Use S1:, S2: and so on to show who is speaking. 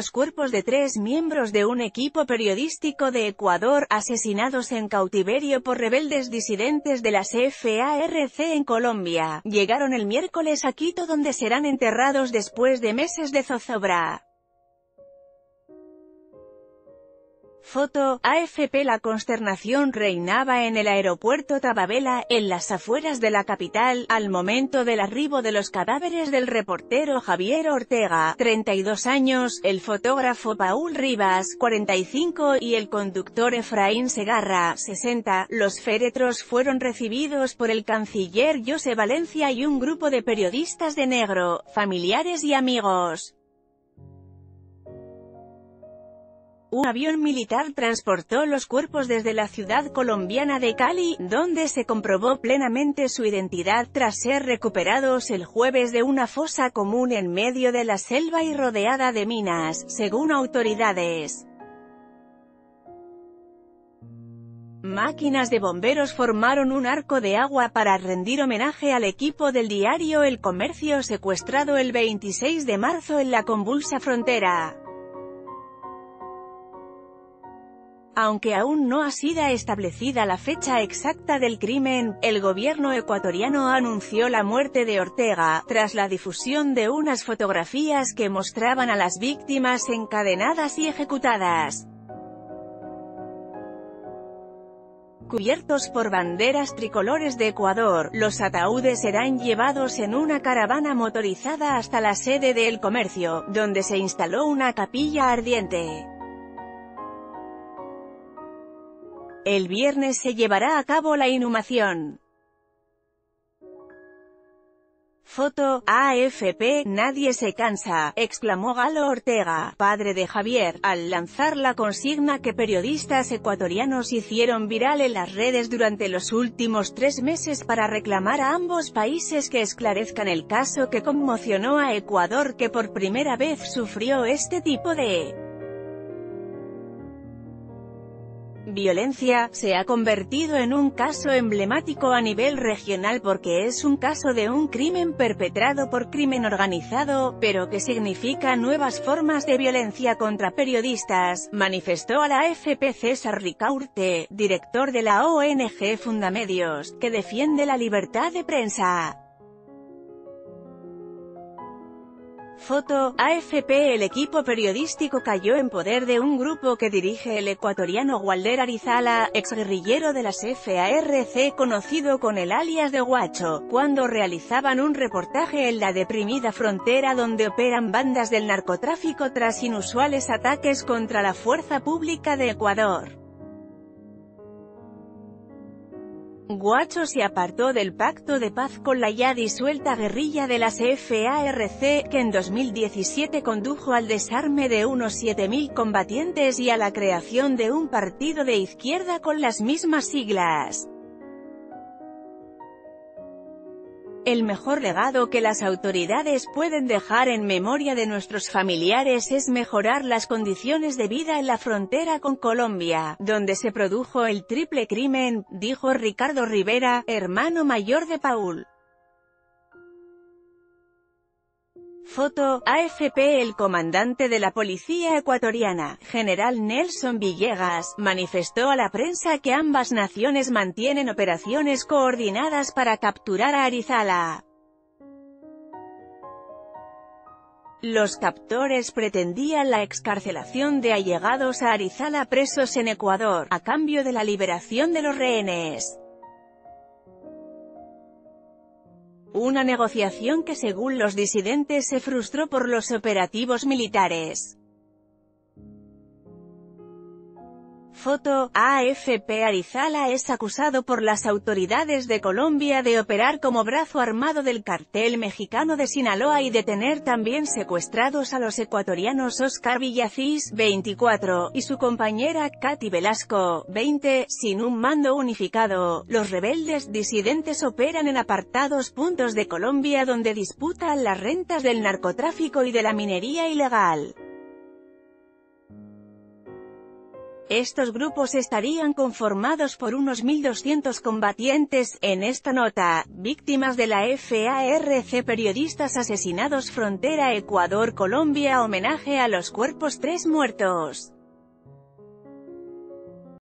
S1: los cuerpos de tres miembros de un equipo periodístico de Ecuador, asesinados en cautiverio por rebeldes disidentes de las FARC en Colombia, llegaron el miércoles a Quito donde serán enterrados después de meses de zozobra. Foto, AFP La consternación reinaba en el aeropuerto Tababela, en las afueras de la capital, al momento del arribo de los cadáveres del reportero Javier Ortega, 32 años, el fotógrafo Paul Rivas, 45, y el conductor Efraín Segarra, 60. Los féretros fueron recibidos por el canciller José Valencia y un grupo de periodistas de negro, familiares y amigos. Un avión militar transportó los cuerpos desde la ciudad colombiana de Cali, donde se comprobó plenamente su identidad tras ser recuperados el jueves de una fosa común en medio de la selva y rodeada de minas, según autoridades. Máquinas de bomberos formaron un arco de agua para rendir homenaje al equipo del diario El Comercio secuestrado el 26 de marzo en la convulsa frontera. Aunque aún no ha sido establecida la fecha exacta del crimen, el gobierno ecuatoriano anunció la muerte de Ortega, tras la difusión de unas fotografías que mostraban a las víctimas encadenadas y ejecutadas. Cubiertos por banderas tricolores de Ecuador, los ataúdes serán llevados en una caravana motorizada hasta la sede del comercio, donde se instaló una capilla ardiente. El viernes se llevará a cabo la inhumación. Foto, AFP, nadie se cansa, exclamó Galo Ortega, padre de Javier, al lanzar la consigna que periodistas ecuatorianos hicieron viral en las redes durante los últimos tres meses para reclamar a ambos países que esclarezcan el caso que conmocionó a Ecuador que por primera vez sufrió este tipo de violencia, se ha convertido en un caso emblemático a nivel regional porque es un caso de un crimen perpetrado por crimen organizado, pero que significa nuevas formas de violencia contra periodistas, manifestó a la AFP César Ricaurte, director de la ONG Fundamedios, que defiende la libertad de prensa. Foto, AFP El equipo periodístico cayó en poder de un grupo que dirige el ecuatoriano Walder Arizala, exguerrillero de las FARC conocido con el alias de Guacho, cuando realizaban un reportaje en la deprimida frontera donde operan bandas del narcotráfico tras inusuales ataques contra la fuerza pública de Ecuador. Guacho se apartó del pacto de paz con la ya disuelta guerrilla de las FARC, que en 2017 condujo al desarme de unos 7.000 combatientes y a la creación de un partido de izquierda con las mismas siglas. El mejor legado que las autoridades pueden dejar en memoria de nuestros familiares es mejorar las condiciones de vida en la frontera con Colombia, donde se produjo el triple crimen, dijo Ricardo Rivera, hermano mayor de Paul. Foto, AFP El comandante de la policía ecuatoriana, general Nelson Villegas, manifestó a la prensa que ambas naciones mantienen operaciones coordinadas para capturar a Arizala. Los captores pretendían la excarcelación de allegados a Arizala presos en Ecuador, a cambio de la liberación de los rehenes. Una negociación que según los disidentes se frustró por los operativos militares. Foto, AFP Arizala es acusado por las autoridades de Colombia de operar como brazo armado del cartel mexicano de Sinaloa y de tener también secuestrados a los ecuatorianos Oscar Villacís, 24, y su compañera Katy Velasco, 20, sin un mando unificado. Los rebeldes disidentes operan en apartados puntos de Colombia donde disputan las rentas del narcotráfico y de la minería ilegal. Estos grupos estarían conformados por unos 1.200 combatientes, en esta nota, víctimas de la FARC periodistas asesinados frontera Ecuador-Colombia homenaje a los cuerpos tres muertos.